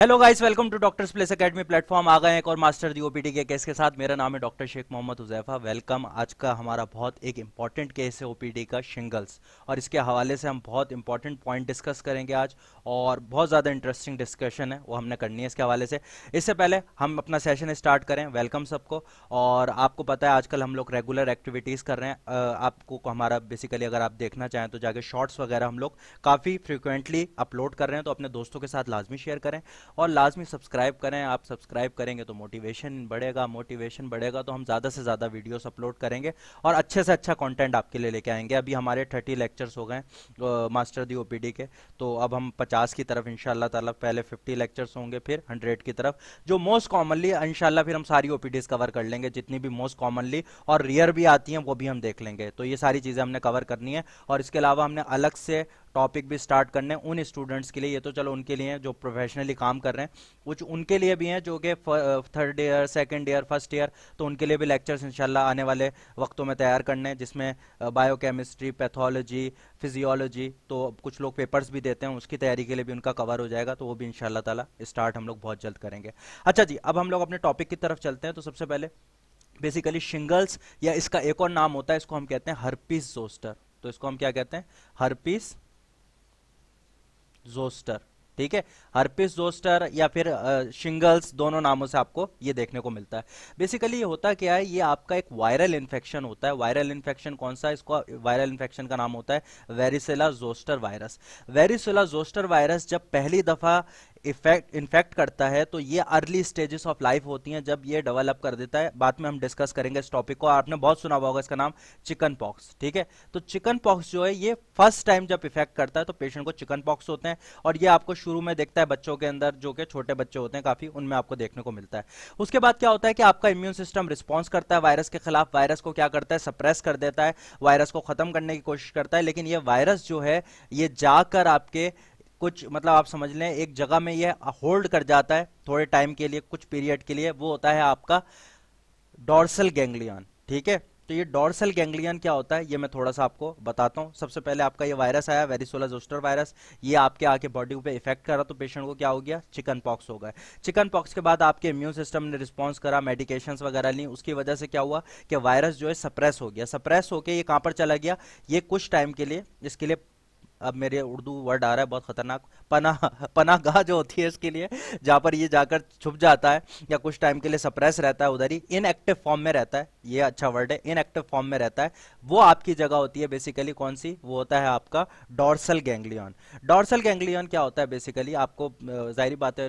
Hello guys welcome to doctors place academy platform आ गए हैं एक और मास्टर दी ओपीडी के केस के साथ। मेरा नाम है डॉक्टर शेख मोहम्मद हुजैफा वेलकम आज का हमारा बहुत एक इंपॉर्टेंट केस है ओपीडी का शिंगल्स और इसके हवाले से हम बहुत इंपॉर्टेंट पॉइंट डिस्कस करेंगे आज। और बहुत ज़्यादा इंटरेस्टिंग डिस्कशन है, वो हमने करनी है इसके हवाले से। इससे पहले हम अपना सेशन स्टार्ट करें। वेलकम सबको। और आपको पता है, आजकल हम लोग रेगुलर एक्टिविटीज़ कर रहे हैं। आपको हमारा बेसिकली अगर आप देखना चाहें तो जाके शॉर्ट्स वगैरह हम लोग काफ़ी फ्रिक्वेंटली अपलोड कर रहे हैं। तो अपने दोस्तों के साथ लाजमी शेयर करें। और लाजमी सब्सक्राइब करें। आप सब्सक्राइब करेंगे तो मोटिवेशन बढ़ेगा मोटिवेशन बढ़ेगा तो हम ज़्यादा से ज़्यादा वीडियोस अपलोड करेंगे और अच्छे से अच्छा कंटेंट आपके लिए लेके आएँगे। अभी हमारे थर्टी लेक्चर्स हो गए मास्टर दी ओपीडी के। तो अब हम पचास की तरफ़ इनशाला ताला पहले फिफ्टी लेक्चर्स होंगे, फिर हंड्रेड की तरफ़, जो मोस्ट कॉमनली इनशाला फिर हम सारी ओपीडीज कवर कर लेंगे। जितनी भी मोस्ट कॉमनली और रियर भी आती हैं, वो भी हम देख लेंगे। तो ये सारी चीज़ें हमने कवर करनी है और इसके अलावा हमने अलग से टॉपिक भी स्टार्ट करने उन स्टूडेंट्स के लिए। ये तो चलो उनके लिए जो प्रोफेशनली काम कर रहे हैं। कुछ उनके लिए भी हैं, जो कि third year second year first year तो उनके लिए भी लेक्चर्स इंशाल्लाह आने वाले वक्तों में तैयार करने हैं, जिसमें बायोकेमिस्ट्री पैथोलॉजी फिजियोलॉजी तो कुछ लोग पेपर्स भी देते हैं, उसकी तैयारी के लिए भी उनका कवर हो जाएगा तो वो भी इनशाला ताला स्टार्ट हम लोग बहुत जल्द करेंगे। अच्छा जी, अब हम लोग अपने टॉपिक की तरफ़ चलते हैं तो सबसे पहले बेसिकली शिंगल्स या इसका एक और नाम होता है, इसको हम कहते हैं हरपीस जोस्टर तो इसको हम क्या कहते हैं? हरपीस जोस्टर ठीक है? हर्पिस जोस्टर या फिर शिंगल्स दोनों नामों से आपको ये देखने को मिलता है। बेसिकली ये होता क्या है? ये आपका एक वायरल इन्फेक्शन होता है। वायरल इन्फेक्शन कौन सा? इसको वायरल इन्फेक्शन का नाम होता है varicella zoster virus varicella zoster virus जब पहली दफ़ा इफ़ेक्ट इन्फेक्ट करता है तो ये अर्ली स्टेजेस ऑफ़ लाइफ होती हैं जब ये डेवलप कर देता है। बाद में हम डिस्कस करेंगे इस टॉपिक को। आपने बहुत सुना होगा इसका नाम चिकन पॉक्स ठीक है? तो चिकन पॉक्स जो है, ये फ़र्स्ट टाइम जब इफ़ेक्ट करता है तो पेशेंट को चिकन पॉक्स होते हैं और ये आपको शुरू में देखता है बच्चों के अंदर, जो कि छोटे बच्चे होते हैं काफ़ी, उनमें आपको देखने को मिलता है। उसके बाद क्या होता है कि आपका इम्यून सिस्टम रिस्पॉन्स करता है वायरस के खिलाफ। वायरस को क्या करता है? सप्रेस कर देता है। वायरस को खत्म करने की कोशिश करता है, लेकिन ये वायरस जो है, ये जाकर आपके कुछ मतलब आप समझ लें, एक जगह में ये होल्ड कर जाता है थोड़े टाइम के लिए, कुछ पीरियड के लिए, वो होता है आपका डॉर्सल गैंग्लियन, ठीक है? तो ये डॉर्सल गैंग्लियन क्या होता है, ये मैं थोड़ा सा आपको बताता हूँ। सबसे पहले आपका ये वायरस आया, वेरिसोला जोस्टर वायरस, ये आपके आके बॉडी पे इफ़ेक्ट करा तो पेशेंट को क्या हो गया? चिकन पॉक्स हो गया चिकन पॉक्स के बाद आपके इम्यून सिस्टम ने रिस्पॉन्स करा मेडिकेशन वगैरह ली, उसकी वजह से क्या हुआ कि वायरस जो है सप्रेस हो गया। सप्रेस होकर ये कहाँ पर चला गया? ये कुछ टाइम के लिए, इसके लिए अब मेरे उर्दू वर्ड आ रहा है, बहुत खतरनाक। पनाह पनाह गाह जो होती है इसके लिए, जहाँ पर ये जाकर छुप जाता है या कुछ टाइम के लिए सप्रेस रहता है, उधर ही इनएक्टिव फॉर्म में रहता है। ये अच्छा वर्ड है इनएक्टिव फॉर्म में रहता है। वो आपकी जगह होती है बेसिकली कौन सी? वो होता है आपका डॉर्सल गैंग्लियन डॉर्सल गैंग्लियन क्या होता है बेसिकली आपको ज़ाहिर बात है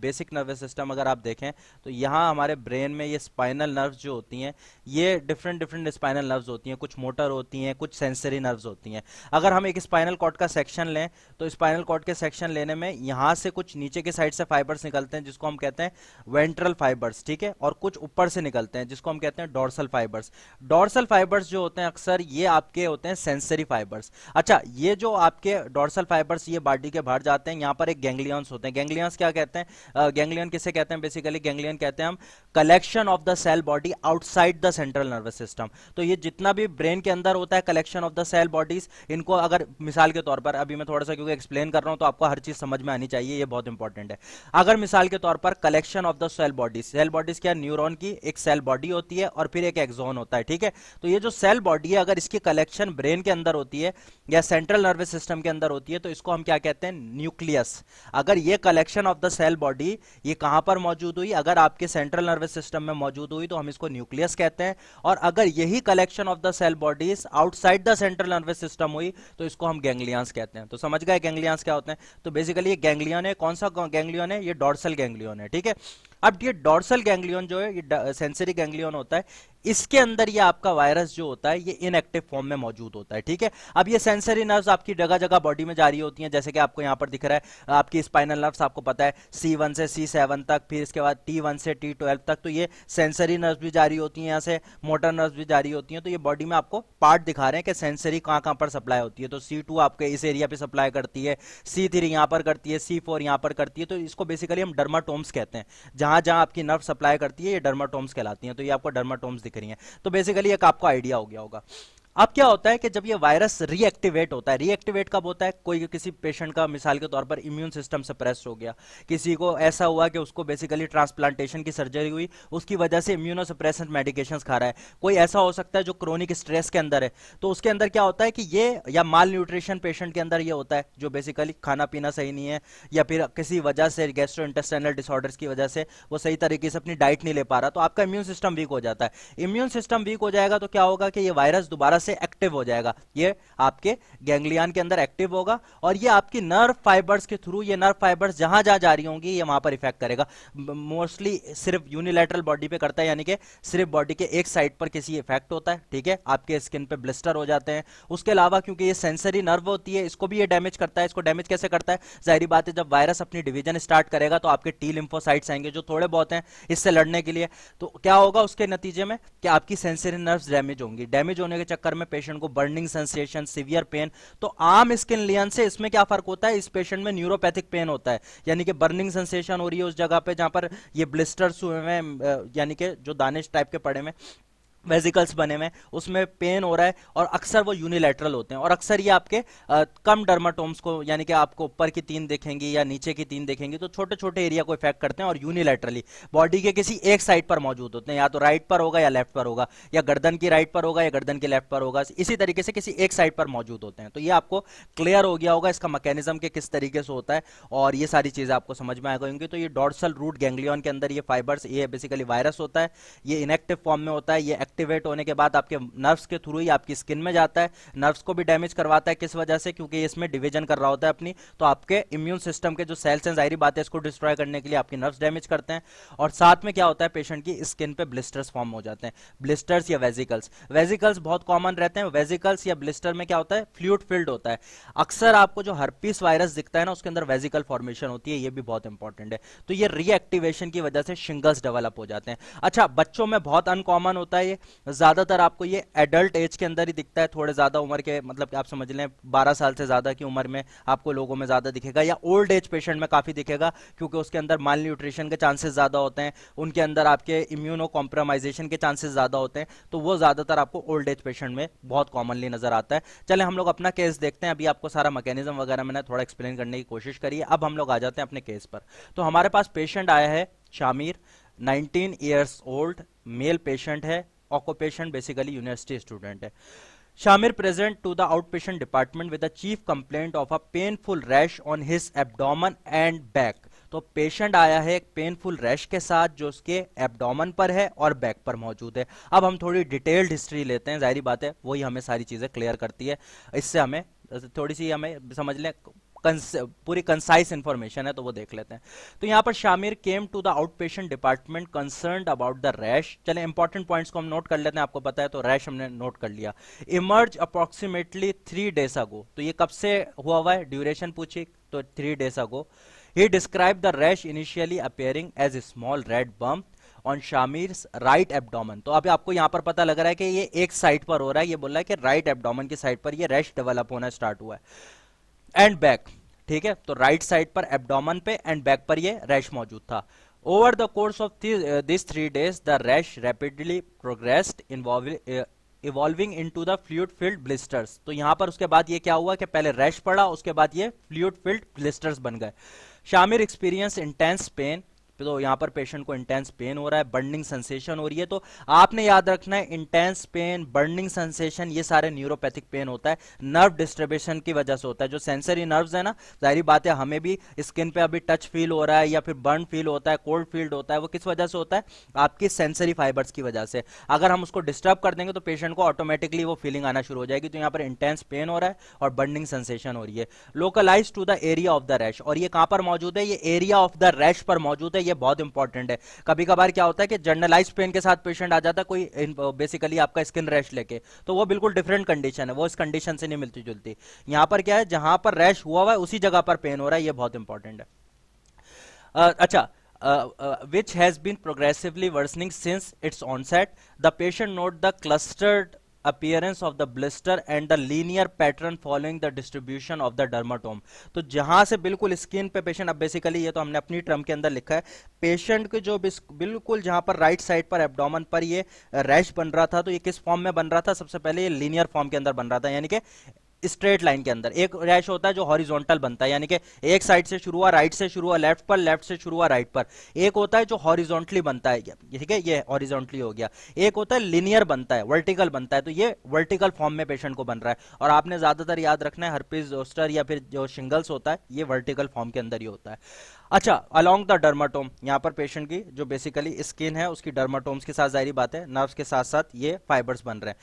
बेसिक नर्वस सिस्टम अगर आप देखें तो यहाँ हमारे ब्रेन में ये स्पाइनल नर्व जो होती हैं, ये डिफरेंट डिफरेंट स्पाइनल नर्व्स होती हैं। कुछ मोटर होती हैं, कुछ सेंसरी नर्व्स होती हैं। अगर हम एक स्पाइनल कॉर्ड का सेक्शन लें तो स्पाइनल कॉर्ड के सेक्शन लेने में यहाँ से कुछ नीचे के साइड से फाइबर्स निकलते हैं, जिसको हम कहते हैं वेंट्रल फाइबर्स, ठीक है? और कुछ ऊपर से निकलते हैं, जिसको हम कहते हैं डॉर्सल फाइबर्स। डॉर्सल फाइबर्स जो होते हैं अक्सर, ये आपके होते हैं सेंसरी फाइबर्स। अच्छा ये जो आपके डॉर्सल फाइबर्स, ये बॉडी के बाहर जाते हैं, यहाँ पर एक गैंग्लियंस होते हैं। गैंग्लियंस क्या कहते हैं? गैंग्लियन किसे कहते हैं? बेसिकली गैंग्लियन कहते हैं हम collection of the cell body outside the central nervous system तो ये जितना भी ब्रेन के अंदर होता है collection of the cell bodies इनको अगर मिसाल के तौर पर अभी मैं थोड़ा सा क्योंकि एक्सप्लेन कर रहा हूँ तो आपको हर चीज़ समझ में आनी चाहिए, ये बहुत इंपॉर्टेंट है। अगर मिसाल के तौर पर collection of the cell bodies cell bodies क्या न्यूरॉन की एक सेल बॉडी होती है और फिर एक एक्सोन होता है, ठीक है? तो ये जो सेल बॉडी है, अगर इसकी कलेक्शन ब्रेन के अंदर होती है या सेंट्रल नर्वस सिस्टम के अंदर होती है तो इसको हम क्या कहते हैं? न्यूक्लियस अगर ये collection of the cell body ये कहाँ पर मौजूद हुई? अगर आपके सेंट्रल नर्वस सिस्टम में मौजूद हुई तो हम इसको न्यूक्लियस कहते हैं। और अगर यही collection of the cell bodies outside the central nervous system हुई तो इसको हम गैंग्लियंस कहते हैं। तो समझ गए गैंग्लियंस क्या होते हैं? तो बेसिकली ये गैंग्लियन है, कौन सा गैंग्लियन है? ये डॉर्सल गैंग्लियन है, ठीक है? अब ये डॉर्सल गैंग्लियन जो है, ये सेंसरी गैंग्लियन होता है, इसके अंदर ये आपका वायरस जो होता है, ये इनएक्टिव फॉर्म में मौजूद होता है, ठीक है? अब ये सेंसरी नर्व्स आपकी जगह जगह बॉडी में जारी होती हैं, जैसे कि आपको यहाँ पर दिख रहा है, आपकी स्पाइनल नर्व्स आपको पता है सी वन से सी सेवन तक, फिर इसके बाद टी वन से टी ट्वेल्व तक तो ये सेंसरी नर्व्स भी जारी होती हैं यहाँ से मोटर नर्व्स भी जारी होती हैं तो ये बॉडी में आपको पार्ट दिखा रहे हैं कि सेंसरी कहाँ कहाँ पर सप्लाई होती है तो सी टू आपके इस एरिया पर सप्लाई करती है सी थ्री यहाँ पर करती है सी फोर यहाँ पर करती है तो इसको बेसिकली हम डर्माटोम्स कहते हैं जहाँ जहाँ आपकी नर्व सप्लाई करती है, ये डर्माटोम्स कहलाती हैं। तो ये आपको डर्माटोम्स दिख रही हैं। तो बेसिकली एक आपको आइडिया हो गया होगा। अब क्या होता है कि जब ये वायरस रीएक्टिवेट होता है रीएक्टिवेट कब होता है? कोई किसी पेशेंट का मिसाल के तौर पर इम्यून सिस्टम सप्रेस हो गया। किसी को ऐसा हुआ कि उसको बेसिकली ट्रांसप्लांटेशन की सर्जरी हुई, उसकी वजह से इम्यूनोसप्रेसेंट मेडिकेशन खा रहा है। कोई ऐसा हो सकता है जो क्रोनिक स्ट्रेस के अंदर है। तो उसके अंदर क्या होता है कि ये, या माल न्यूट्रिशन पेशेंट के अंदर ये होता है, जो बेसिकली खाना पीना सही नहीं है, या फिर किसी वजह से गैस्ट्रो इंटेस्टाइनल डिसऑर्डर्स की वजह से वो सही तरीके से अपनी डाइट नहीं ले पा रहा तो आपका इम्यून सिस्टम वीक हो जाता है। इम्यून सिस्टम वीक हो जाएगा तो क्या होगा कि ये वायरस दोबारा से एक्टिव हो जाएगा। ये आपके गैंग्लियन के अंदर एक्टिव होगा और ये आपकी नर्व फाइबर्स के थ्रू, ये नर्व फाइबर्स जहाँ जहाँ जा रही होंगी, ये वहाँ पर इफ़ेक्ट करेगा। मोस्टली सिर्फ़ यूनिलेटरल बॉडी पे करता है, यानी कि सिर्फ़ बॉडी के एक साइड पर किसी इफ़ेक्ट होता है, ठीक है? आपके स्किन पे ब्लिस्टर हो जाते हैं। उसके अलावा क्योंकि ये सेंसरी नर्व होती है, इसको भी ये डैमेज करता है। इसको डैमेज कैसे करता है? ज़ाहिर बात है, जब वायरस अपनी डिवीज़न स्टार्ट करेगा तो आपके टी लिम्फोसाइट्स आएँगे, जो थोड़े बहुत हैं इससे लड़ने के लिए। तो क्या होगा उसके नतीजे में? कि आपकी सेंसरी नर्व्स डैमेज होंगी। डैमेज होने के चक्कर में पेशेंट को बर्निंग सेंसेशन सीवियर पेन तो आम स्किन लियन से इसमें क्या फ़र्क होता है? इस पेशेंट में न्यूरोपैथिक पेन होता है। यानी कि बर्निंग सेंसेशन हो रही है उस जगह पे जहाँ पर ये ब्लिस्टर्स हुए हैं यानी कि जो दानिश टाइप के पड़े में वेजिकल्स बने हुए उसमें पेन हो रहा है और अक्सर वो यूनिलेटरल होते हैं। और अक्सर ये आपके आ, कम डर्माटोम्स को यानी कि आपको ऊपर की तीन देखेंगी या नीचे की तीन देखेंगी तो छोटे छोटे एरिया को इफ़ेक्ट करते हैं और यूनिलेटरली बॉडी के किसी एक साइड पर मौजूद होते हैं। या तो राइट पर होगा या लेफ़्ट पर होगा या गर्दन की राइट पर होगा या गर्दन की लेफ़्ट पर होगा इसी तरीके से किसी एक साइड पर मौजूद होते हैं। तो ये आपको क्लियर हो गया होगा इसका मैकेनिज्म के किस तरीके से होता है और ये सारी चीज़ें आपको समझ में आ गई होंगी। तो ये डॉर्सल रूट गैंग्लियन के अंदर ये फाइबर्स ये बेसिकली वायरस होता है ये इनएक्टिव फॉर्म में होता है ये एक्टिवेट होने के बाद आपके नर्व्स के थ्रू ही आपकी स्किन में जाता है। नर्व्स को भी डैमेज करवाता है किस वजह से? क्योंकि इसमें डिवीज़न कर रहा होता है अपनी। तो आपके इम्यून सिस्टम के जो सेल्स हैं, ज़ाहिर बात है, इसको डिस्ट्रॉय करने के लिए आपकी नर्व्स डैमेज करते हैं। और साथ में क्या होता है, पेशेंट की स्किन पे ब्लिस्टर्स फॉर्म हो जाते हैं। ब्लिस्टर्स या वेजिकल्स। वेजिकल्स बहुत कॉमन रहते हैं। वेजिकल्स या ब्लिस्टर में क्या होता है फ्लूड फिल्ड होता है। अक्सर आपको जो हर्पीस वायरस दिखता है ना, उसके अंदर वेजिकल फॉर्मेशन होती है। ये भी बहुत इंपॉर्टेंट है। तो ये रीएक्टिवेशन की वजह से शिंगल्स डेवलप हो जाते हैं। अच्छा बच्चों में बहुत अनकॉमन होता है ये। ज़्यादातर आपको ये एडल्ट एज के अंदर ही दिखता है, थोड़े ज़्यादा उम्र के मतलब आप समझ लें 12 साल से ज़्यादा की उम्र में आपको लोगों में ज़्यादा दिखेगा, या ओल्ड एज पेशेंट में काफ़ी दिखेगा, क्योंकि उसके अंदर माल न्यूट्रिशन के चांसेस ज़्यादा होते हैं, उनके अंदर आपके इम्यूनो कॉम्प्रोमाइजेशन के चांसेस ज़्यादा होते हैं तो वो ज़्यादातर आपको ओल्ड एज पेशेंट में बहुत कॉमनली नज़र आता है। चले, हम लोग अपना केस देखते हैं, अभी आपको सारा मैकेनिज्म वगैरह मैंने थोड़ा एक्सप्लेन करने की कोशिश करी है, अब हम लोग आ जाते हैं अपने केस पर। तो हमारे पास पेशेंट आया है, Shamir 19 years old male patient है ऑक्यूपेशन बेसिकली यूनिवर्सिटी स्टूडेंट है। Shamir present to the outpatient department with a chief complaint of a painful rash on his abdomen and back. तो पेशेंट आया है एक पेनफुल रैश के साथ जो उसके एब्डोमन पर है और बैक पर मौजूद है। अब हम थोड़ी डिटेल्ड हिस्ट्री लेते हैं, ज़ाहिर बात है, वही हमें सारी चीज़ें क्लियर करती है। इससे हमें, थोड़ी सी हमें समझ लें पूरी कंसाइज इंफॉर्मेशन है तो वो देख लेते हैं। तो यहाँ पर Shamir came to the out patient department concern about the rash चले इंपॉर्टेंट पॉइंट्स को हम नोट कर लेते हैं, आपको पता है तो रैश हमने नोट कर लिया। Emerge approximately three days ago तो ये कब से हुआ हुआ है? ड्यूरेशन पूछी तो three days ago he describe the rash initially appearing as a small red bump on Shamir right abdomen तो अभी आपको यहाँ पर पता लग रहा है कि ये एक साइड पर हो रहा है। ये बोल रहा है कि राइट एबडोमन की साइड पर ये रैश डेवलप होना स्टार्ट हुआ है। एंड बैक ठीक है? तो राइट साइड पर एबडोमन पे एंड बैक पर ये रैश मौजूद था। Over the course of this three days the rash rapidly progressed evolving into the fluid filled blisters तो यहाँ पर उसके बाद ये क्या हुआ कि पहले रैश पड़ा, उसके बाद ये फ्लूड फ़ील्ड ब्लिस्टर्स बन गए। शामिर एक्सपीरियंस इंटेंस पेन तो यहाँ पर पेशेंट को इंटेंस पेन हो रहा है बर्निंग सेंसेशन हो रही है तो आपने याद रखना है इंटेंस पेन बर्निंग सेंसेशन ये सारे न्यूरोपैथिक पेन होता है नर्व डिस्टर्बेशन की वजह से होता है। जो सेंसरी नर्व्स है ना, ज़ाहिर बात है, हमें भी स्किन पे अभी टच फील हो रहा है या फिर बर्न फील होता है कोल्ड फ़ील्ड होता है, वो किस वजह से होता है? आपकी सेंसरी फाइबर्स की वजह से। अगर हम उसको डिस्टर्ब कर देंगे तो पेशेंट को ऑटोमेटिकली वो फीलिंग आना शुरू हो जाएगी तो यहाँ पर इंटेंस पेन हो रहा है और बर्निंग सेंसेशन हो रही है। Localise to the area of the rash और ये कहाँ पर मौजूद है? ये एरिया ऑफ़ द रैश पर मौजूद है ये बहुत इंपॉर्टेंट है। कभी कभार क्या होता है कि जर्नलाइज पेन के साथ पेशेंट आ जाता है कोई बेसिकली आपका स्किन रैश लेके। तो वो बिल्कुल डिफरेंट कंडीशन है वो इस कंडीशन से नहीं मिलती जुलती। यहाँ पर क्या है जहाँ पर रैश हुआ हुआ है उसी जगह पर पेन हो रहा है ये बहुत इंपॉर्टेंट है। uh, अच्छा which has been progressively worsening since its onset. The patient note the clustered appearance of the blister and the linear pattern following the distribution of the dermatome. तो जहाँ से बिल्कुल स्किन पे पेशेंट अब basically ये तो हमने अपनी टर्म के अंदर लिखा है। पेशेंट के जो बिल्कुल जहाँ पर राइट साइड पर एब्डोमन पर ये रैश बन रहा था तो ये किस फॉर्म में बन रहा था? सबसे पहले ये लीनियर फॉर्म के अंदर बन रहा था। यानी कि स्ट्रेट लाइन के अंदर। एक रैश होता है जो हॉरिजॉन्टल बनता है, यानी कि एक साइड से शुरू हुआ, राइट से शुरू हुआ, लेफ़्ट पर, लेफ़्ट से शुरू हुआ, राइट पर। एक होता है जो हॉरिजॉन्टली बनता है, ठीक है, ये हॉरिजॉन्टली हो गया। एक होता है लिनियर बनता है, वर्टिकल बनता है तो ये वर्टिकल फॉर्म में पेशेंट को बन रहा है। और आपने ज़्यादातर याद रखना है हर्पिस जोस्टर या फिर जो शिंगल्स होता है, ये वर्टिकल फॉर्म के अंदर ही होता है। अच्छा अलोंग द डर्माटोम यहाँ पर पेशेंट की जो बेसिकली स्किन है, उसकी डर्माटोम्स के साथ जारी बात है नर्व्स के साथ साथ ये फाइबर्स बन रहे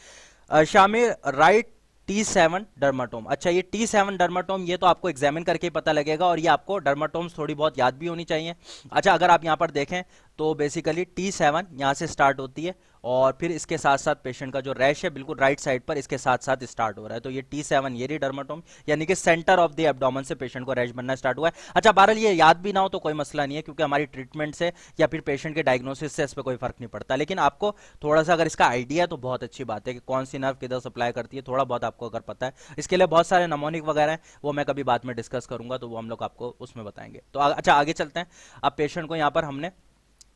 हैं। Shamir right T seven dermatome अच्छा ये टी सेवन डर्माटोम ये तो आपको एग्जामिन करके पता लगेगा और ये आपको डर्माटोम्स थोड़ी बहुत याद भी होनी चाहिए। अच्छा अगर आप यहाँ पर देखें तो बेसिकली टी सेवन यहाँ से स्टार्ट होती है। और फिर इसके साथ साथ पेशेंट का जो रैश है, बिल्कुल राइट साइड पर इसके साथ साथ स्टार्ट हो रहा है। तो ये टी सेवन ये डर्माटोम यानी कि सेंटर ऑफ़ द एबडोमन से पेशेंट को रैश बनना स्टार्ट हुआ है। अच्छा बहरहाल ये याद भी ना हो तो कोई मसला नहीं है, क्योंकि हमारी ट्रीटमेंट से या फिर पेशेंट के डायग्नोसिस से इस पर कोई फ़र्क नहीं पड़ता। लेकिन आपको थोड़ा सा अगर इसका आइडिया है तो बहुत अच्छी बात है कि कौन सी नर्व किधर सप्लाई करती है, थोड़ा बहुत आपको अगर पता है। इसके लिए बहुत सारे नमोनिक वगैरह हैं, वो मैं कभी बाद में डिस्कस करूँगा तो वो हम लोग आपको उसमें बताएँगे। तो अच्छा आगे चलते हैं। अब पेशेंट को यहाँ पर हमने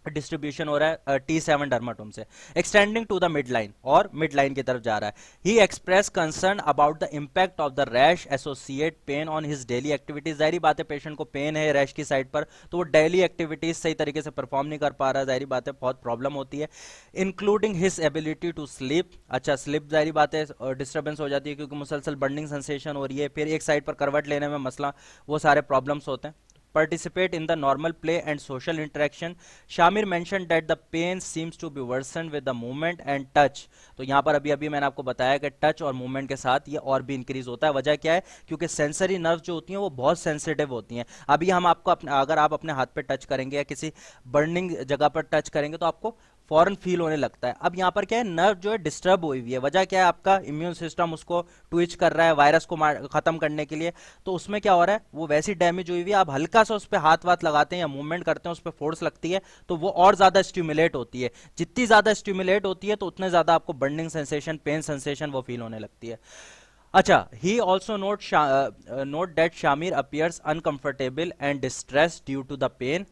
डिस्ट्रीब्यूशन हो रहा है टी सेवन डर्माटोम से। Extending to the mid line और मिड लाइन की तरफ़ जा रहा है। He express concern about the impact of the rash associate pain on his daily activities जाहरी बात है पेशेंट को पेन है रैश की साइड पर तो वो डेली एक्टिविटीज़ सही तरीके से परफॉर्म नहीं कर पा रहा। जाहरी बात है, बहुत प्रॉब्लम होती है। Including his ability to sleep अच्छा स्लिप जाहरी बात है डिस्टर्बेंस हो जाती है, क्योंकि मुसलसल बर्निंग सेंसेशन हो रही है। फिर एक साइड पर करवट लेने में मसला, वो सारे प्रॉब्लम्स होते हैं। Participate in the normal play and social interaction. Shamir mentioned that the pain seems to be worsened with the movement and touch. तो यहाँ पर अभी अभी मैंने आपको बताया कि टच और मूवमेंट के साथ ये और भी इंक्रीज होता है वजह क्या है क्योंकि सेंसरी नर्व जो होती हैं, वो बहुत सेंसिटिव होती हैं अभी हम आपको अपने, अगर आप अपने हाथ पे टच करेंगे या किसी बर्निंग जगह पर टच करेंगे तो आपको फॉरन फील होने लगता है। अब यहाँ पर क्या है नर्व जो है डिस्टर्ब हुई हुई है। वजह क्या है आपका? इम्यून सिस्टम उसको ट्विच कर रहा है वायरस को खत्म करने के लिए। तो उसमें क्या हो रहा है, वो वैसी डैमेज हुई हुई है। आप हल्का सा उस पर हाथ वाथ लगाते हैं या मूवमेंट करते हैं, उस पर फोर्स लगती है तो वो और ज़्यादा स्टिमुलेट होती है। जितनी ज़्यादा स्टिमुलेट होती है तो उतने ज़्यादा आपको बर्निंग सेंसेशन पेन सेंसेशन वो फील होने लगती है। अच्छा he also note note that Shamir appears uncomfortable and distress due to the pain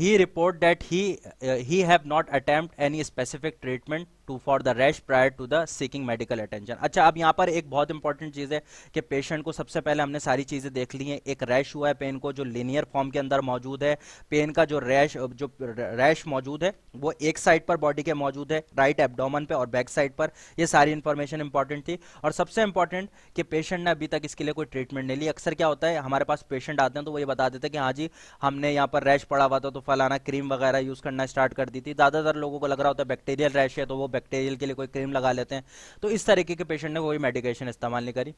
he report that he uh, he have not attempt any specific treatment to for the rash prior to the seeking medical attention अच्छा अब यहाँ पर एक बहुत important चीज़ है कि patient को सबसे पहले हमने सारी चीज़ें देख ली हैं। एक रैश हुआ है पेन को, जो लिनियर फॉर्म के अंदर मौजूद है। पेन का जो रैश जो रैश मौजूद है, वो एक साइड पर बॉडी के मौजूद है राइट एबडोमन पे और बैक साइड पर। ये सारी इंफॉर्मेशन इंपॉर्टेंट थी। और सबसे इंपॉर्टेंट कि पेशेंट ने अभी तक इसके लिए कोई ट्रीटमेंट नहीं ली। अक्सर क्या होता है, हमारे पास पेशेंट आते हैं तो वो ये बता देते हैं कि हाँ जी, हमने यहाँ पर रैश पड़ा हुआ था तो फलाना क्रीम वगैरह यूज़ करना स्टार्ट कर दी थी। ज़्यादातर लोगों को लग रहा होता है बैक्टीरियल रैश है तो वो बैक्टीरियल के लिए कोई क्रीम लगा लेते हैं। तो इस तरीके के पेशेंट ने कोई मेडिकेशन इस्तेमाल नहीं करी।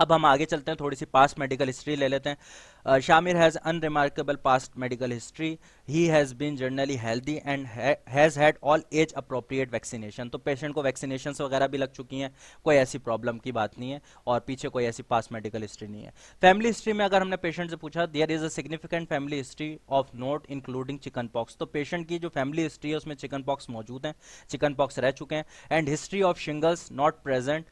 अब हम आगे चलते हैं थोड़ी सी पास्ट मेडिकल हिस्ट्री ले लेते हैं। Shamir has unremarkable past medical history he has been generally healthy and has had all age appropriate vaccination तो पेशेंट को वैक्सीनेशन वगैरह भी लग चुकी हैं, कोई ऐसी प्रॉब्लम की बात नहीं है और पीछे कोई ऐसी पास्ट मेडिकल हिस्ट्री नहीं है। फैमिली हिस्ट्री में अगर हमने पेशेंट से पूछा there is a significant family history of note including chicken pox तो पेशेंट की जो फैमिली हिस्ट्री है, उसमें चिकन पॉक्स मौजूद हैं चिकन पॉक्स रह चुके हैं। And history of shingles not present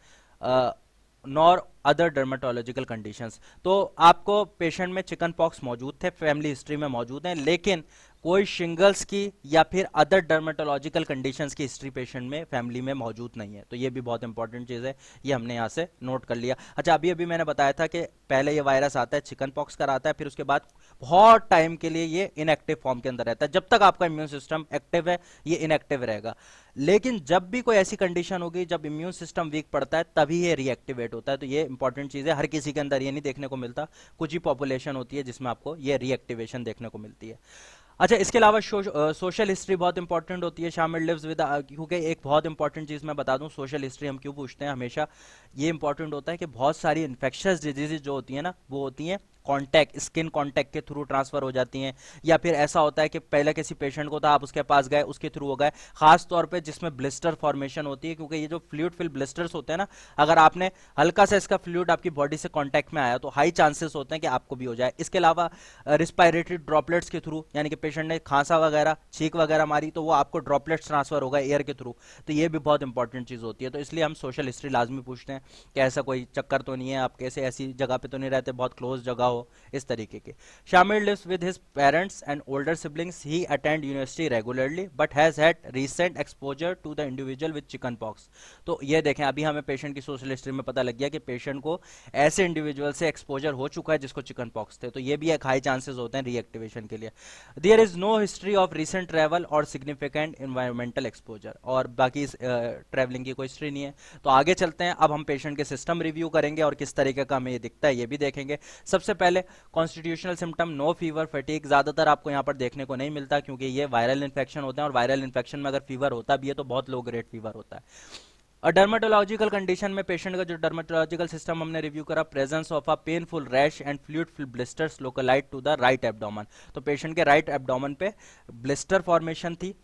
nor other dermatological conditions तो आपको पेशेंट में चिकन पॉक्स मौजूद थे फैमिली हिस्ट्री में मौजूद हैं, लेकिन कोई शिंगल्स की या फिर अदर डर्मेटोलॉजिकल कंडीशंस की हिस्ट्री पेशेंट में फैमिली में मौजूद नहीं है। तो ये भी बहुत इंपॉर्टेंट चीज़ है। ये हमने यहाँ से नोट कर लिया। अच्छा अभी अभी मैंने बताया था कि पहले ये वायरस आता है चिकन पॉक्स कराता है, फिर उसके बाद बहुत टाइम के लिए ये इनएक्टिव फॉर्म के अंदर रहता है। जब तक आपका इम्यून सिस्टम एक्टिव है, ये इनएक्टिव रहेगा। लेकिन जब भी कोई ऐसी कंडीशन होगी, जब इम्यून सिस्टम वीक पड़ता है, तभी ये रिएक्टिवेट होता है। तो ये इंपॉर्टेंट चीज़ है। हर किसी के अंदर ये नहीं देखने को मिलता। कुछ ही पॉपुलेशन होती है जिसमें आपको ये रिएक्टिवेशन देखने को मिलती है। अच्छा इसके अलावा सोशल हिस्ट्री बहुत इंपॉर्टेंट होती है। शामिल लिव्स विद क्योंकि एक बहुत इंपॉर्टेंट चीज़ मैं बता दूँ सोशल हिस्ट्री हम क्यों पूछते हैं? हमेशा ये इंपॉर्टेंट होता है कि बहुत सारी इन्फेक्शस डिजीजेज जो होती है ना, वो होती हैं। कांटेक्ट स्किन कांटेक्ट के थ्रू ट्रांसफ़र हो जाती हैं। या फिर ऐसा होता है कि पहले किसी पेशेंट को था, आप उसके पास गए, उसके थ्रू हो गए। खास तौर पे जिसमें ब्लिस्टर फॉर्मेशन होती है, क्योंकि ये जो फ्लूड फिल ब्लिस्टर्स होते हैं ना, अगर आपने हल्का सा इसका फ्लूड आपकी बॉडी से कॉन्टैक्ट में आया तो हाई चांसेस होते हैं कि आपको भी हो जाए। इसके अलावा रिस्पायरेटरी ड्रॉपलेट्स के थ्रू यानी कि पेशेंट ने खांसा वगैरह, छीक वगैरह मारी तो वो आपको ड्रॉपलेट्स ट्रांसफ़र होगा एयर के थ्रू तो ये भी बहुत इंपॉर्टेंट चीज़ होती है। तो इसलिए हम सोशल हिस्ट्री लाजमी पूछते हैं, कि ऐसा कोई चक्कर तो नहीं है, आप कैसे ऐसी जगह पे तो नहीं रहते, बहुत क्लोज जगह हो इस तरीके के। Shamil lives with his parents and older siblings he attend university regularly but has had recent exposure to the individual with chicken pox तो ये देखें, अभी हमें पेशेंट की सोशल हिस्ट्री में पता लग गया कि पेशेंट को ऐसे इंडिविजुअल से एक्सपोजर हो चुका है जिसको चिकन पॉक्स थे। तो ये भी एक हाई चांसेस होते हैं रीएक्टिवेशन के लिए। There is no history of recent travel और सिग्निफिकेंट इन्वायरमेंटल एक्सपोजर और बाकी ट्रेवलिंग की कोई हिस्ट्री नहीं है। तो आगे चलते हैं। अब हम पेशेंट के सिस्टम रिव्यू करेंगे और किस तरीके का हमें ये दिखता है, ये भी देखेंगे। सबसे पहले constitutional symptom no fever fatigue ज़्यादातर आपको यहाँ पर देखने को नहीं मिलता क्योंकि ये वायरल इन्फेक्शन होते हैं और वायरल इन्फेक्शन में अगर फीवर होता भी है तो बहुत लो ग्रेड फीवर होता है। और डर्माटोलॉजिकल कंडीशन में पेशेंट का जो डर्माटोलॉजिकल सिस्टम हमने रिव्यू करा presence of a painful rash and fluid blisters localized to the right abdomen तो पेशेंट के राइट right एब्डोमन पे ब्लिस्टर फॉर्मेशन थी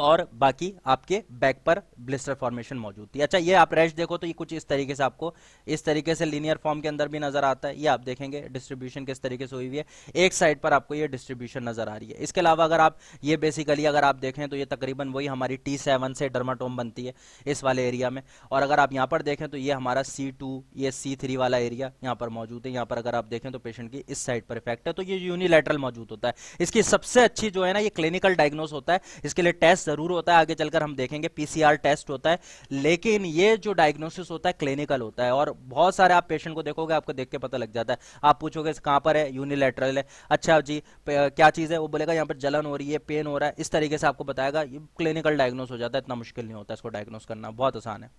और बाकी आपके बैक पर ब्लिस्टर फॉर्मेशन मौजूद थी। अच्छा ये आप रेस्ट देखो तो ये कुछ इस तरीके से आपको, इस तरीके से लीनियर फॉर्म के अंदर भी नज़र आता है। ये आप देखेंगे डिस्ट्रीब्यूशन किस तरीके से हुई हुई है। एक साइड पर आपको ये डिस्ट्रीब्यूशन नज़र आ रही है। इसके अलावा अगर आप, ये बेसिकली अगर आप देखें तो ये तकरीबन वही हमारी टी से डर्माटोम बनती है इस वाले एरिया में। और अगर आप यहाँ पर देखें तो ये हमारा सी टू ये सी वाला एरिया यहाँ पर मौजूद है। यहाँ पर अगर आप देखें तो पेशेंट की इस साइड पर इफ़ेक्ट है। तो ये यूनिलेटरल मौजूद होता है। इसकी सबसे अच्छी जो है ना, ये क्लिनिकल डायग्नोस होता है। इसके लिए टेस्ट ज़रूर होता है, आगे चलकर हम देखेंगे पीसीआर टेस्ट होता है, लेकिन ये जो डायग्नोसिस होता है क्लिनिकल होता है, और बहुत सारे आप पेशेंट को देखोगे, आपको देख के पता लग जाता है। आप पूछोगे, कहाँ पर है? यूनिलेटरल है। अच्छा जी क्या चीज़ है? वो बोलेगा, यहाँ पर जलन हो रही है पेन हो रहा है। इस तरीके से आपको बताएगा क्लिनिकल डायग्नोस हो जाता है, इतना मुश्किल नहीं होता इसको डायग्नोस करना, बहुत आसान है।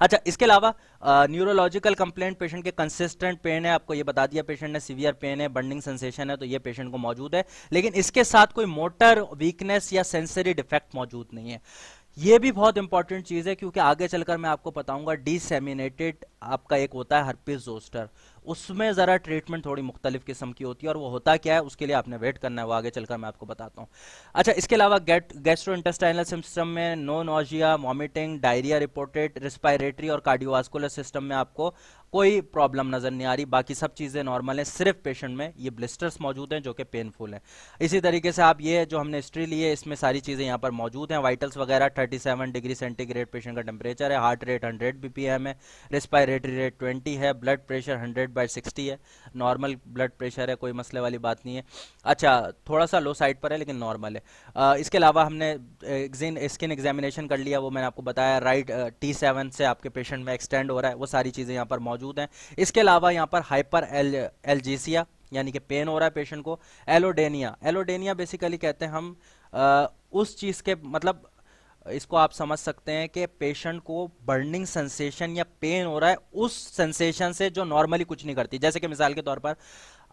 अच्छा इसके अलावा न्यूरोलॉजिकल कंप्लेंट पेशेंट के कंसिस्टेंट पेन है, आपको ये बता दिया पेशेंट ने सीवियर पेन है बर्निंग सेंसेशन है तो ये पेशेंट को मौजूद है। लेकिन इसके साथ कोई मोटर वीकनेस या सेंसरी डिफेक्ट मौजूद नहीं है। ये भी बहुत इंपॉर्टेंट चीज़ है, क्योंकि आगे चलकर मैं आपको बताऊँगा डिसेमिनेटेड आपका एक होता है हर्पिस जोस्टर उसमें ज़रा ट्रीटमेंट थोड़ी मुख्तलिफ़ किस्म की होती है और वो होता क्या है, उसके लिए आपने वेट करना है, वो आगे चलकर मैं आपको बताता हूँ। अच्छा इसके अलावा गेट गैस्ट्रो इंटेस्टाइनल सिस्टम में no nausea vomiting diarrhoea reported respiratory और कार्डियोवास्कुलर सिस्टम में आपको कोई प्रॉब्लम नज़र नहीं आ रही। बाकी सब चीज़ें नॉर्मल हैं। सिर्फ़ पेशेंट में ये ब्लिस्टर्स मौजूद हैं जो कि पेनफुल हैं। इसी तरीके से आप ये जो हमने हिस्ट्री ली है इसमें सारी चीज़ें यहाँ पर मौजूद हैं। वाइटल्स वगैरह 37 डिग्री सेंटीग्रेड पेशेंट का टेम्परेचर है। हार्ट रेट 100 बीपीएम है। रिस्पायरेटरी रेट 20 है। ब्लड प्रेशर 100 बाई सिक्सटी है। नॉर्मल ब्लड प्रेशर है कोई मसले वाली बात नहीं है। अच्छा थोड़ा सा लो साइड पर है लेकिन नॉर्मल है। आ, इसके अलावा हमने स्किन एग्जामिनेशन कर लिया वो मैंने आपको बताया। राइट टी से आपके पेशेंट में एक्सटेंड हो रहा है। वो सारी चीज़ें यहाँ पर मौजूद हैं। इसके अलावा यहाँ पर हाइपर एल एलजीसिया यानी कि पेन हो रहा है पेशेंट को एलोडेनिया। एलोडेनिया बेसिकली कहते हैं हम आ, उस चीज़ के मतलब इसको आप समझ सकते हैं कि पेशेंट को बर्निंग सेंसेशन या पेन हो रहा है उस सेंसेशन से जो नॉर्मली कुछ नहीं करती। जैसे कि मिसाल के तौर पर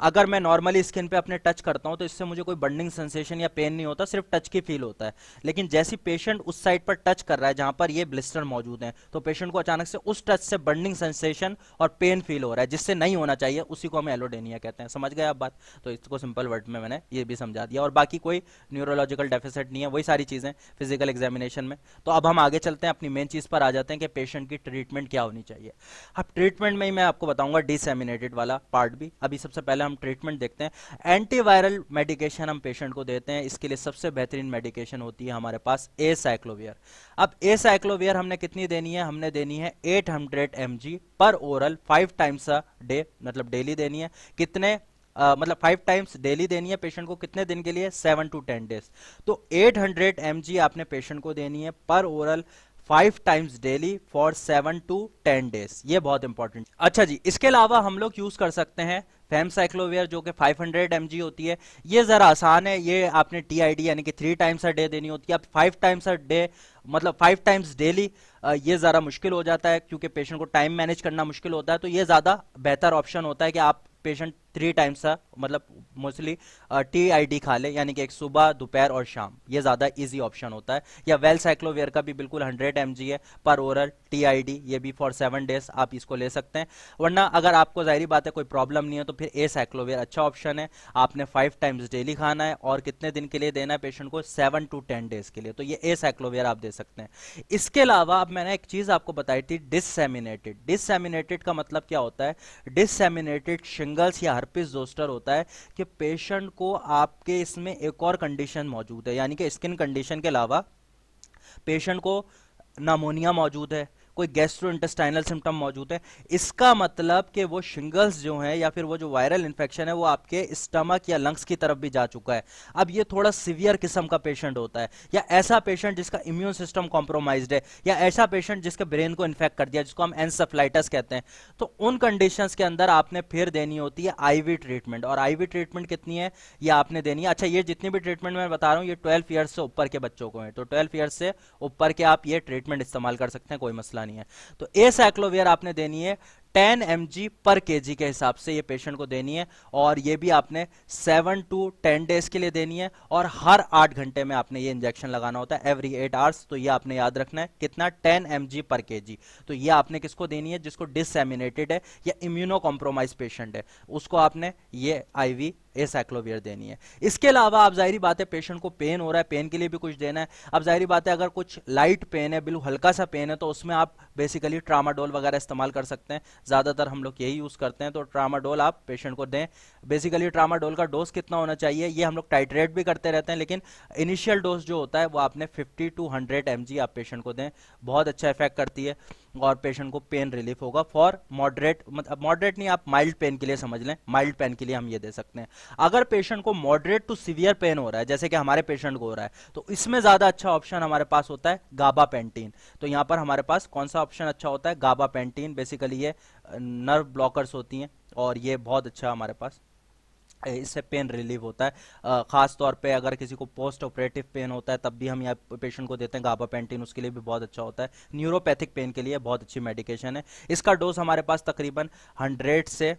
अगर मैं नॉर्मली स्किन पे अपने टच करता हूँ तो इससे मुझे कोई बर्निंग सेंसेशन या पेन नहीं होता, सिर्फ़ टच की फील होता है। लेकिन जैसी पेशेंट उस साइड पर टच कर रहा है, जहाँ पर ये ब्लिस्टर मौजूद है तो पेशेंट को अचानक से उस टच से बर्निंग सेंसेशन और पेन फील हो रहा है, जिससे नहीं होना चाहिए, उसी को हम एलोडेनिया कहते हैं। समझ गए आप बात? तो इसको सिंपल वर्ड में मैंने ये भी समझा दिया। और बाकी कोई न्यूरोलॉजिकल डेफिसिट नहीं है, वही सारी चीज़ें फ़िज़िकल एग्जामिनेशन में। तो अब हम आगे चलते हैं, अपनी मेन चीज़ पर आ जाते हैं कि पेशेंट की ट्रीटमेंट क्या होनी चाहिए। अब ट्रीटमेंट में ही मैं आपको बताऊँगा डिसेमिनेटेड वाला पार्ट भी। अभी सबसे पहले हम ट्रीटमेंट देखते हैं। एंटीवायरल मेडिकेशन हम पेशेंट को देते हैं। इसके लिए सबसे बेहतरीन मेडिकेशन होती है हमारे पास ए साइक्लोवियर अब ए साइक्लोवियर हमने कितनी देनी है? हमने देनी है 800 हंड्रेड पर oral five times a day मतलब डेली देनी है। कितने Uh, मतलब फाइव टाइम्स डेली देनी है पेशेंट को? कितने दिन के लिए? सेवन टू टेन डेज़ तो 800 हंड्रेड आपने पेशेंट को देनी है पर oral five times daily for seven to ten days ये बहुत इंपॉर्टेंट अच्छा जी, इसके अलावा हम लोग यूज़ कर सकते हैं फैम साइक्लोवियर जो कि 500 हंड्रेड होती है। ये जरा आसान है, ये आपने टीआईडी यानी कि थ्री टाइम्स अ डे देनी होती है। अब फाइव टाइम्स अ डे मतलब फाइव टाइम्स डेली ये ज़रा मुश्किल हो जाता है, क्योंकि पेशेंट को टाइम मैनेज करना मुश्किल होता है तो ये ज़्यादा बेहतर ऑप्शन होता है कि आप पेशेंट थ्री टाइम्स मतलब मोस्टली टी आई डी खा ले, यानी कि एक सुबह, दोपहर और शाम। ये ज़्यादा इजी ऑप्शन होता है। या वेल साइक्लोवेयर का भी बिल्कुल 100 एम है, पर ओरल टी आई डी ये भी फॉर सेवन डेज़ आप इसको ले सकते हैं। वरना अगर आपको जाहरी बात है, कोई प्रॉब्लम नहीं है तो फिर ए साइक्लोवेयर अच्छा ऑप्शन है। आपने फाइव टाइम्स डेली खाना है और कितने दिन के लिए देना है पेशेंट को? सेवन टू टेन डेज़ के लिए। तो ये ए साइक्लोवेयर आप दे सकते हैं। इसके अलावा अब मैंने एक चीज़ आपको बताई थी डिससेमिनेटेड डिससेमिनेटेड का मतलब क्या होता है? डिससेमिनेटेड शिंगल्स या हर्पिस जोस्टर होता है कि पेशेंट को आपके इसमें एक और कंडीशन मौजूद है, यानी कि स्किन कंडीशन के अलावा पेशेंट को नमोनिया मौजूद है। कोई गैस्ट्रो इंटेस्टाइनल सिम्टम मौजूद है, इसका मतलब कि वो शिंगल्स जो है या फिर वो जो वायरल इन्फेक्शन है, वो आपके स्टमक या लंग्स की तरफ़ भी जा चुका है। अब ये थोड़ा सीवियर किस्म का पेशेंट होता है, या ऐसा पेशेंट जिसका इम्यून सिस्टम कॉम्प्रोमाइज है, या ऐसा पेशेंट जिसके ब्रेन को इन्फेक्ट कर दिया, जिसको हम एनसेफ्लाइटस कहते हैं तो उन कंडीशन के अंदर आपने फिर देनी होती है आईवी ट्रीटमेंट और आईवी ट्रीटमेंट कितनी है, ये आपने देनी है। अच्छा ये जितनी भी ट्रीटमेंट मैं बता रहा हूँ, ये ट्वेल्व ईयर्स से ऊपर के बच्चों को है तो ट्वेल्व ईयर्स से ऊपर के आप ये ट्रीटमेंट इस्तेमाल कर सकते हैं, कोई मसला नहीं है। तो ए साइक्लोवियर आपने देनी है 10 एम पर के के हिसाब से ये पेशेंट को देनी है और ये भी आपने 7 टू 10 डेज़ के लिए देनी है और हर 8 घंटे में आपने ये इंजेक्शन लगाना होता है एवरी 8 आवर्स तो ये आपने याद रखना है कितना 10 एम पर के तो ये आपने किसको देनी है? जिसको डिसमिनेटेड है या इम्यूनो कॉम्प्रोमाइज पेशेंट है, उसको आपने ये आईवी एसाइक्लोवियर देनी है। इसके अलावा आप ज़ाहिर बात है पेशेंट को पेन हो रहा है पेन के लिए भी कुछ देना है। अब ज़ाहिर बात है अगर कुछ लाइट पेन है, बिल्कुल हल्का सा पेन है तो उसमें आप बेसिकली ट्रामाडोल वगैरह इस्तेमाल कर सकते हैं। ज़्यादातर हम लोग यही यूज़ करते हैं तो ट्रामाडोल आप पेशेंट को दें। बेसिकली ट्रामाडोल का डोज कितना होना चाहिए, ये हम लोग टाइट्रेट भी करते रहते हैं, लेकिन इनिशियल डोज जो होता है, वो आपने फिफ्टी टू हंड्रेड एम आप पेशेंट को दें, बहुत अच्छा इफ़ेक्ट करती है। और पेशेंट को पेन रिलीफ होगा फॉर मॉडरेट मतलब मॉडरेट नहीं, आप माइल्ड पेन के लिए समझ लें माइल्ड पेन के लिए हम ये दे सकते हैं। अगर पेशेंट को मॉडरेट टू सीवियर पेन हो रहा है, जैसे कि हमारे पेशेंट को हो रहा है तो इसमें ज़्यादा अच्छा ऑप्शन हमारे पास होता है गाबा पेंटीन तो यहाँ पर हमारे पास कौन सा ऑप्शन अच्छा होता है? गाबा पेंटीन बेसिकली ये नर्व ब्लॉकर्स होती हैं, और ये बहुत अच्छा हमारे पास इससे पेन रिलीव होता है। खास तौर पे अगर किसी को पोस्ट ऑपरेटिव पेन होता है, तब भी हम यहाँ पेशेंट को देते हैं गाबा पेंटिन उसके लिए भी बहुत अच्छा होता है। न्यूरोपैथिक पेन के लिए बहुत अच्छी मेडिकेशन है। इसका डोज हमारे पास तकरीबन 100 से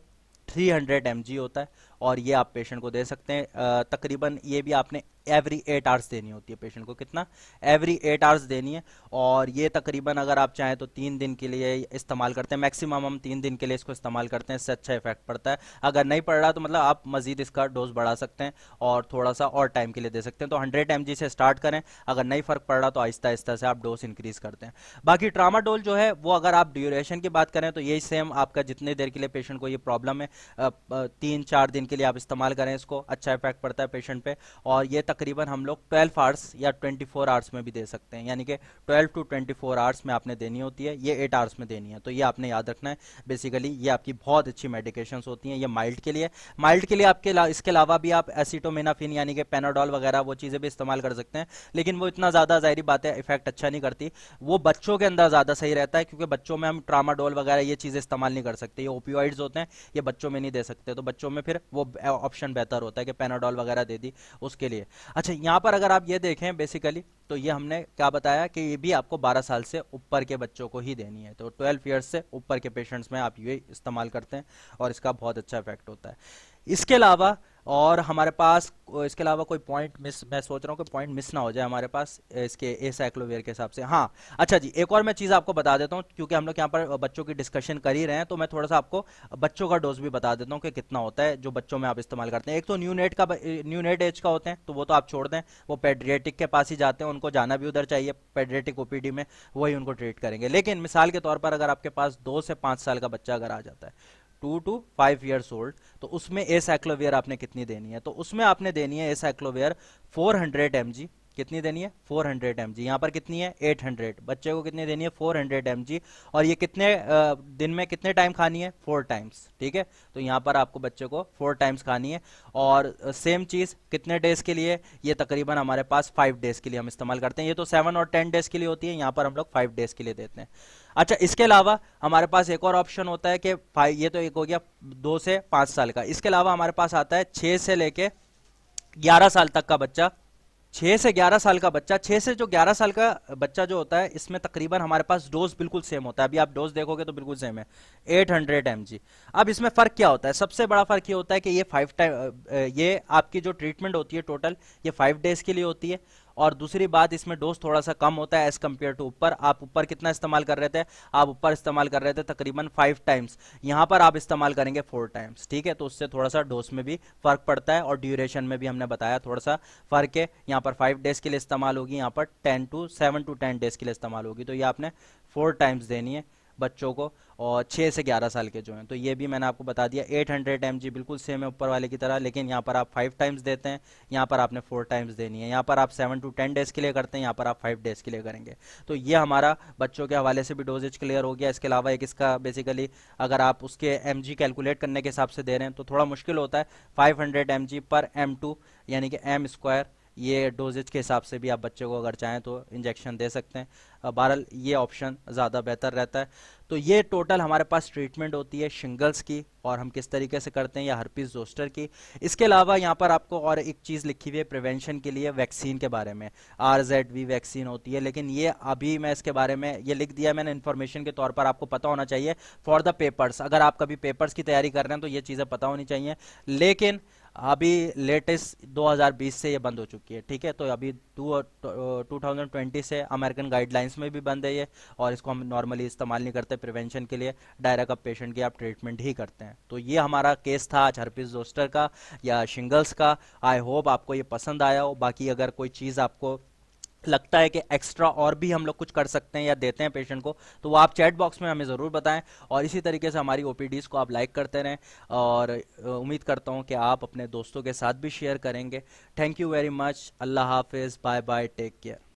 300 हंड्रेड होता है। और ये आप पेशेंट को दे सकते हैं। तकरीबन ये भी आपने एवरी एट आवर्स देनी होती है पेशेंट को। कितना? एवरी एट आवर्स देनी है। और ये तकरीबन अगर आप चाहें तो तीन दिन के लिए इस्तेमाल करते हैं। मैक्सिमम हम तीन दिन के लिए इसको इस्तेमाल करते हैं। इससे अच्छा इफ़ेक्ट पड़ता है। अगर नहीं पड़ रहा तो मतलब आप मजीद इसका डोज बढ़ा सकते हैं और थोड़ा सा और टाइम के लिए दे सकते हैं। तो हंड्रेड एम से स्टार्ट करें। अगर नहीं फ़र्क पड़ रहा तो आहिस्ता आहिस्ता से आप डोज इंक्रीज करते हैं। बाकी ट्रामाडोल जो है, वो अगर आप ड्यूरेशन की बात करें तो यही सेम आपका जितनी देर के लिए पेशेंट को ये प्रॉब्लम है। तीन चार दिन के लिए आप इस्तेमाल करें, इसको अच्छा इफ़ेक्ट पड़ता है पेशेंट पे और ये तकरीबन हम लोग 12 आवर्स या 24 आवर्स में भी दे सकते हैं। यानी कि 12 टू 24 आवर्स में आपने देनी होती है, ये 8 आवर्स में देनी है। तो ये आपने याद रखना है। बेसिकली ये आपकी बहुत अच्छी मेडिकेशन होती हैं, ये माइल्ड के लिए। माइल्ड के लिए आपके इसके अलावा भी आप एसिटोमिनाफिन यानी कि पेनाडोल वगैरह वो चीज़ें भी इस्तेमाल कर सकते हैं। लेकिन वो इतना ज़्यादा जाहरी बात है इफ़ेक्ट अच्छा नहीं करती। वो बच्चों के अंदर ज़्यादा सही रहता है, क्योंकि बच्चों में हम ट्रामाडोल वगैरह ये चीज़ें इस्तेमाल नहीं कर सकते। ये ओपीओइड्स होते हैं, ये बच्चों में नहीं दे सकते। तो बच्चों में फिर वो ऑप्शन बेहतर होता है कि पेनाडोल वगैरह दे दी उसके लिए। अच्छा यहाँ पर अगर आप ये देखें बेसिकली तो ये हमने क्या बताया कि ये भी आपको 12 साल से ऊपर के बच्चों को ही देनी है। तो 12 ईयर्स से ऊपर के पेशेंट्स में आप ये इस्तेमाल करते हैं और इसका बहुत अच्छा इफ़ेक्ट होता है। इसके अलावा और हमारे पास, इसके अलावा कोई पॉइंट मिस मैं सोच रहा हूँ कि पॉइंट मिस ना हो जाए हमारे पास, इसके ए साइक्लोवेयर के हिसाब से। हाँ अच्छा जी, एक और मैं चीज़ आपको बता देता हूँ, क्योंकि हम लोग यहाँ पर बच्चों की डिस्कशन कर ही रहे हैं तो मैं थोड़ा सा आपको बच्चों का डोज भी बता देता हूँ कि कितना होता है, जो बच्चों में आप इस्तेमाल करते हैं। एक तो न्यू नेट का न्यू नेट एज का होते हैं तो वो तो आप छोड़ दें, वो पेड्रियाटिक के पास ही जाते हैं, उनको जाना भी उधर चाहिए पेड्रेटिक ओपीडी में, वही उनको ट्रीट करेंगे। लेकिन मिसाल के तौर पर अगर आपके पास दो से पाँच साल का बच्चा अगर आ जाता है two to five years old तो उसमें ए साइक्लोवियर आपने कितनी देनी है? तो उसमें आपने देनी है acyclovir four hundred M कितनी देनी है? 400 हंड्रेड एम जी यहाँ पर कितनी है? 800 बच्चे को कितनी देनी है? 400 हंड्रेड एम जी और ये कितने दिन में कितने टाइम खानी है? फोर टाइम्स ठीक है? तो यहाँ पर आपको बच्चे को फोर टाइम्स खानी है। और सेम चीज़ कितने डेज़ के लिए? ये तकरीबन हमारे पास फाइव डेज़ के लिए हम इस्तेमाल करते हैं। ये तो सेवन और टेन डेज़ के लिए होती है। यहाँ पर हम लोग फाइव डेज़ के लिए देते हैं। अच्छा इसके अलावा हमारे पास एक और ऑप्शन होता है कि ये तो एक हो गया दो से पाँच साल का। इसके अलावा हमारे पास आता है छह से लेके ग्यारह साल तक का बच्चा छह से ग्यारह साल का बच्चा, छह से जो ग्यारह साल का बच्चा जो होता है, इसमें तकरीबन हमारे पास डोज बिल्कुल सेम होता है। अभी आप डोज देखोगे तो बिल्कुल सेम है। एट हंड्रेड एमजी अब इसमें फ़र्क क्या होता है? सबसे बड़ा फ़र्क ये होता है कि ये फाइव टाइम ये आपकी जो ट्रीटमेंट होती है टोटल ये फाइव डेज़ के लिए होती है। और दूसरी बात, इसमें डोज थोड़ा सा कम होता है एज कंपेयर टू ऊपर। आप ऊपर कितना इस्तेमाल कर रहे थे? आप ऊपर इस्तेमाल कर रहे थे तकरीबन फाइव टाइम्स यहाँ पर आप इस्तेमाल करेंगे फोर टाइम्स ठीक है? तो उससे थोड़ा सा डोज में भी फ़र्क पड़ता है और ड्यूरेशन में भी हमने बताया थोड़ा सा फ़र्क है। यहाँ पर फाइव डेज़ के लिए इस्तेमाल होगी, यहाँ पर ten to seven to ten days के लिए इस्तेमाल होगी। तो ये आपने फोर टाइम्स देनी है। बच्चों को और छः से ग्यारह साल के जो हैं। तो ये भी मैंने आपको बता दिया 800 हंड्रेड एम जी बिल्कुल सेम है ऊपर वाले की तरह, लेकिन यहाँ पर आप फाइव टाइम्स देते हैं, यहाँ पर आपने फोर टाइम्स देनी है। यहाँ पर आप सेवन टू टेन डेज़ के लिए करते हैं, यहाँ पर आप फाइव डेज़ के लिए करेंगे। तो ये हमारा बच्चों के हवाले से भी डोजेज क्लियर हो गया। इसके अलावा एक इसका बेसिकली अगर आप उसके एमजी कैलकुलेट करने के हिसाब से दे रहे हैं तो थोड़ा मुश्किल होता है। फाइव हंड्रेड पर एम यानी कि एम स्क्वायर ये डोजेज के हिसाब से भी आप बच्चे को अगर चाहें तो इंजेक्शन दे सकते हैं। बहरहाल ये ऑप्शन ज़्यादा बेहतर रहता है। तो ये टोटल हमारे पास ट्रीटमेंट होती है शिंगल्स की और हम किस तरीके से करते हैं या हर्पीस जोस्टर की। इसके अलावा यहाँ पर आपको और एक चीज़ लिखी हुई है प्रिवेंशन के लिए वैक्सीन के बारे में। आर जेड वी वैक्सीन होती है, लेकिन ये अभी मैं इसके बारे में, ये लिख दिया मैंने इन्फॉर्मेशन के तौर पर, आपको पता होना चाहिए। फॉर द पेपर्स अगर आप कभी पेपर्स की तैयारी कर रहे हैं तो ये चीज़ें पता होनी चाहिए। लेकिन अभी लेटेस्ट 2020 से ये बंद हो चुकी है, ठीक है? तो अभी टू टू थाउज़ेंड ट्वेंटी से अमेरिकन गाइडलाइंस में भी बंद है ये, और इसको हम नॉर्मली इस्तेमाल नहीं करते प्रिवेंशन के लिए डायरेक्ट अब पेशेंट की आप ट्रीटमेंट ही करते हैं। तो ये हमारा केस था आज हर्पिस जोस्टर का या शिंगल्स का। आई होप आपको ये पसंद आया हो। बाकी अगर कोई चीज़ आपको लगता है कि एक्स्ट्रा और भी हम लोग कुछ कर सकते हैं या देते हैं पेशेंट को तो वो आप चैट बॉक्स में हमें ज़रूर बताएँ और इसी तरीके से हमारी ओपीडीज़ को आप लाइक करते रहें और उम्मीद करता हूँ कि आप अपने दोस्तों के साथ भी शेयर करेंगे। थैंक यू वेरी मच अल्लाह हाफिज़. Bye bye take care